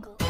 jungle.